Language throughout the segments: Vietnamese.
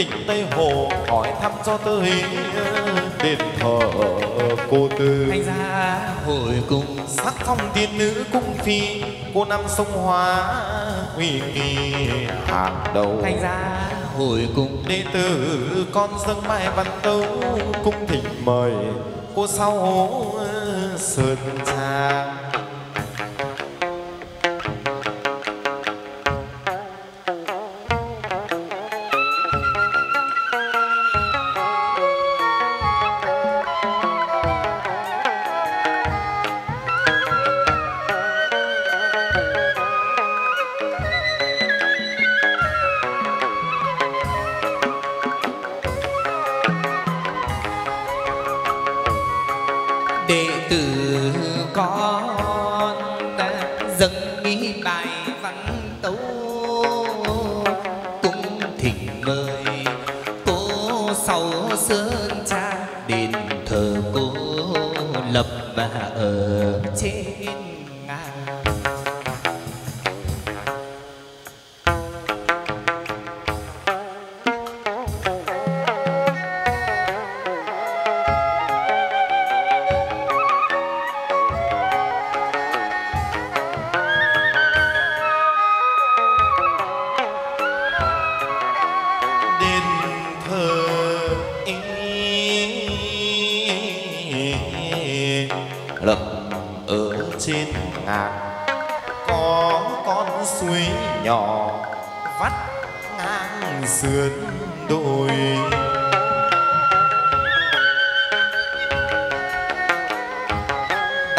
tỉnh tây hồ hỏi thăm cho tới đền thờ cô tư. Anh ra hồi cùng sắc phong tiên nữ cung phi cô năm sông hóa uy nghi hàng đầu. Anh ra hồi cùng đệ tử con dâng bài văn tấu cung thỉnh mời. Cô sau sơn trang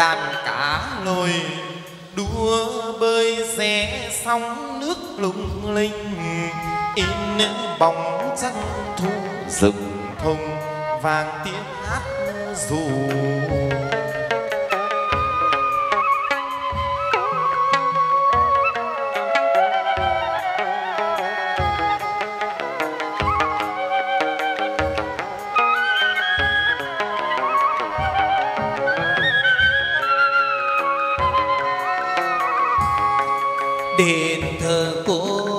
đàn cá lồi đua bơi rẽ sóng nước lung linh, in bóng chân thu rừng thông vàng tiếng hát dù đền thờ cô.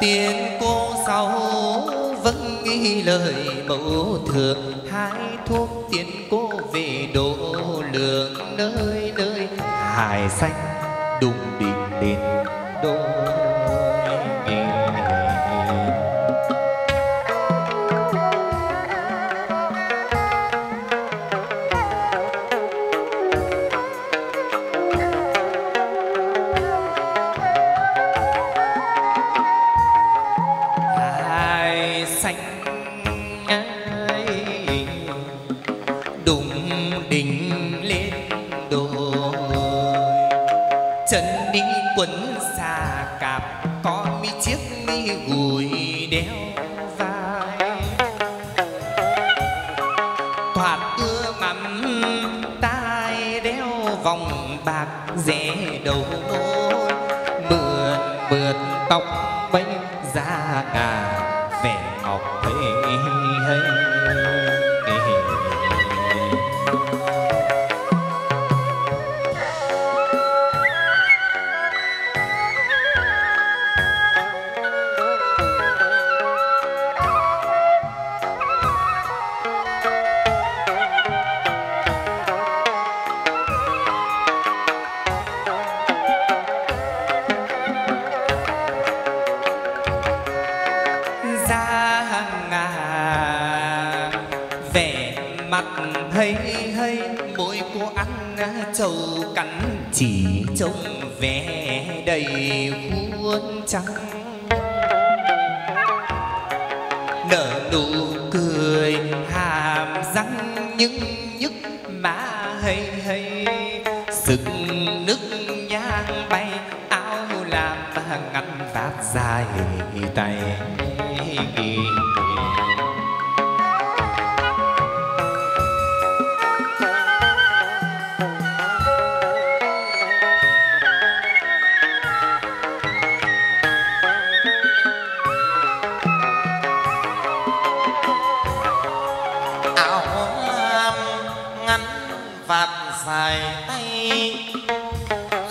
Tiền cô sau vẫn nghĩ lời mẫu thượng. Hai thuốc tiền cô về độ lượng nơi nơi. Hải xanh đùng đình lên đôi đụng đỉnh. Cười, hàm răng nhưng nhức mà hay hay sực nước nhang bay, áo làm ngắn vạt dài tay.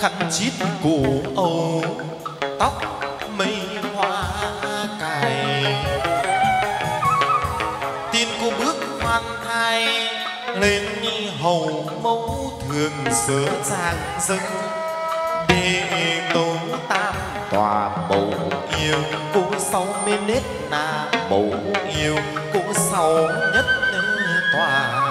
Khăn chít cổ âu tóc mây hoa cài. Tin cô bước hoan thai lên như hầu mẫu thường sửa trang dân để tấu tam tòa bầu yêu cô sau mê nết na bầu yêu cô sau nhất tòa.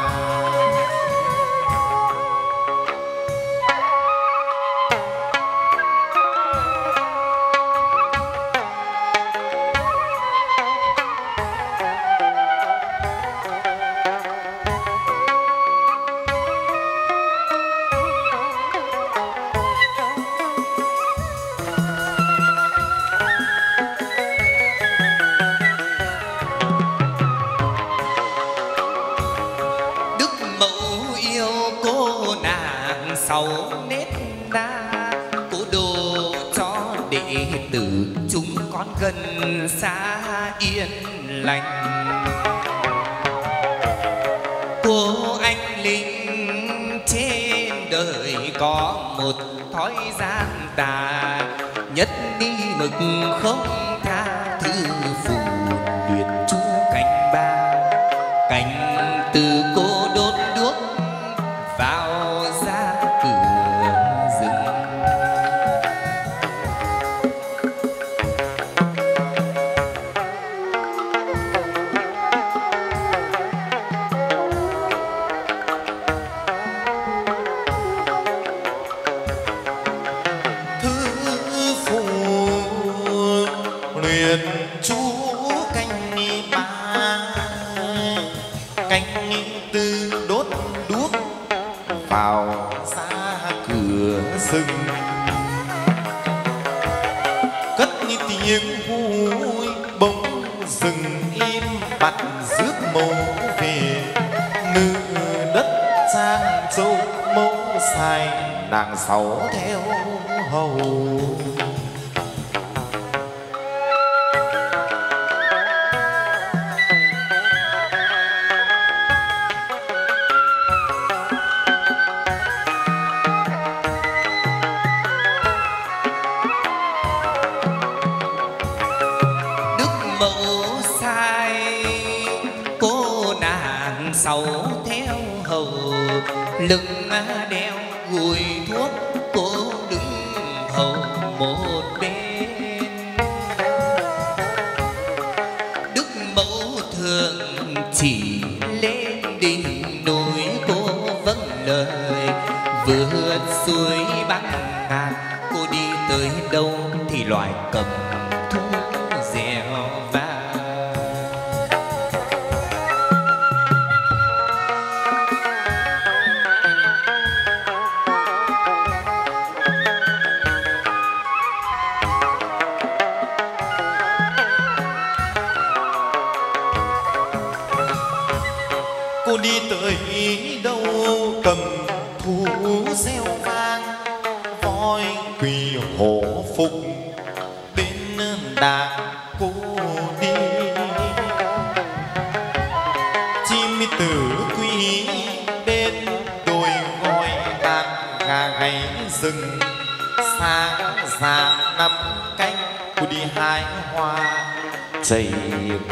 Đời có một thói gian tà nhất đi mực không tới đâu thì loài cầm thú. Tử quý bên đôi gọi đàn gà gáy rừng. Sáng già năm canh cô đi hái hoa, chảy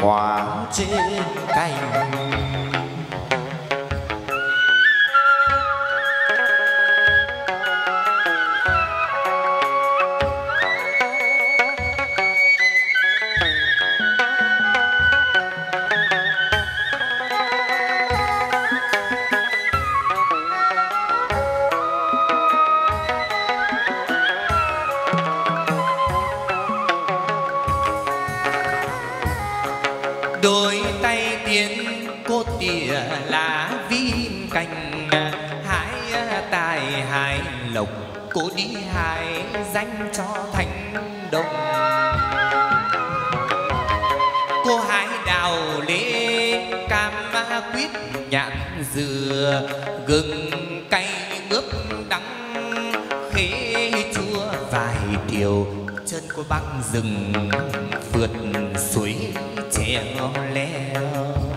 qua trên cành. Cô đi hái danh cho thành đồng. Cô hái đào lê, cam quýt nhãn dừa, gừng, cay mướp đắng. Khế chua vài điều, chân của băng rừng vượt suối trèo leo.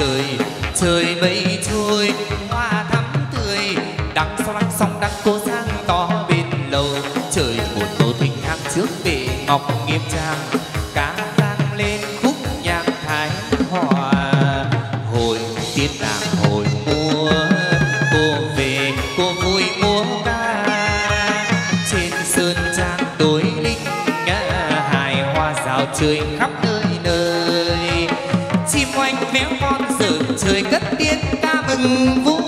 trời trời mây trôi, hoa thắm tươi. Đằng sau lăng sông đăng cô sang to bên lầu, trời một tổ thình thang trước bệ ngọc nghiêm trang. sưởi cất tiếng ca mừng vui.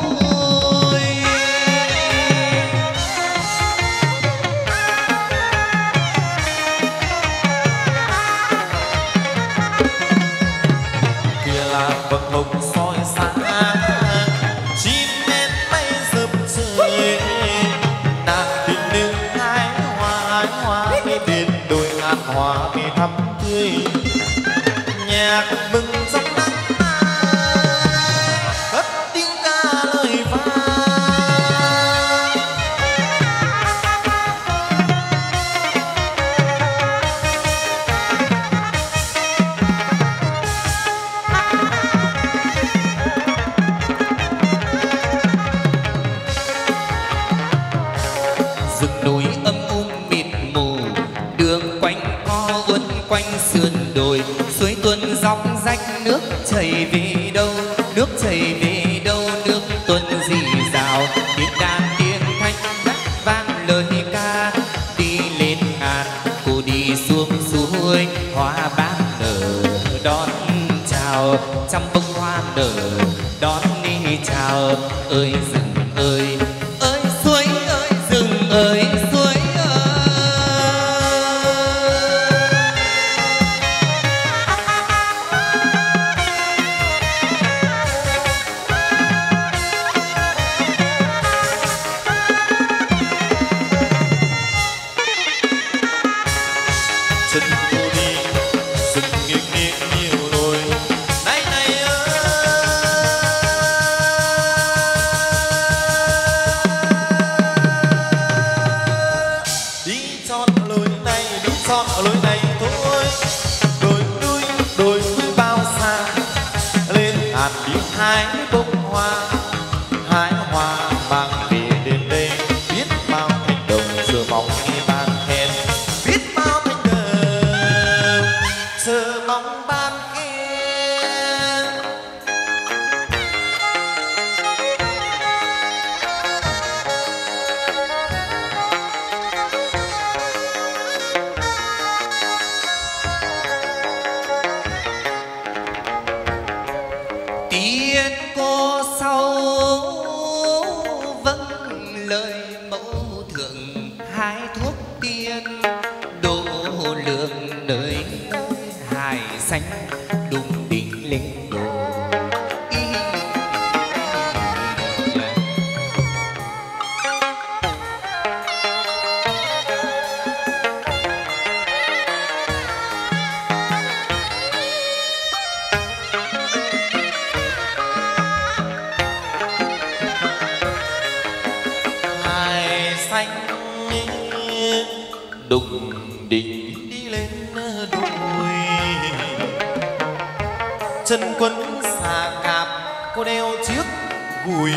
voice. Đùng đỉnh đi lên đùi chân quấn xà cạp, cô đeo chiếc gùi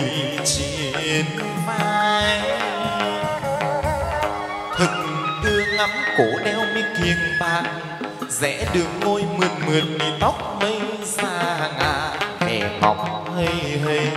trên vai. Thực đưa ngắm cổ đeo miếng kiềng bạc, rẽ đường ngôi mượt mượt đi tóc mây xa ngả, hè mọc hay hay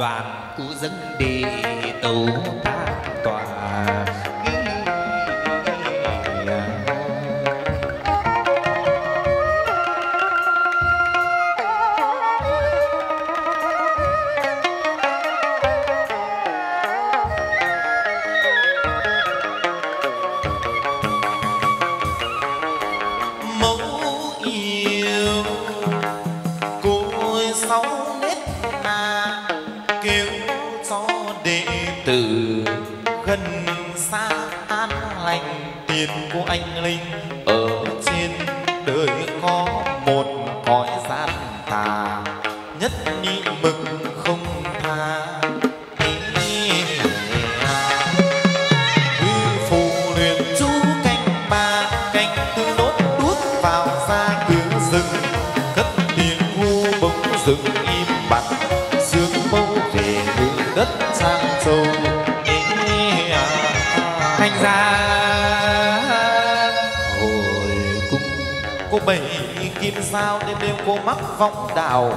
đoàn. Cũ dân đi tấu tan của anh linh. Ở trên đời có một cõi gian tà, nhất nhị mực không tha. Huy phù luyện chú canh ba, canh tư đốt đuốc vào ra cửa rừng. Cất tiếng hu bỗng rừng sao? Đêm đêm cô mắc võng đào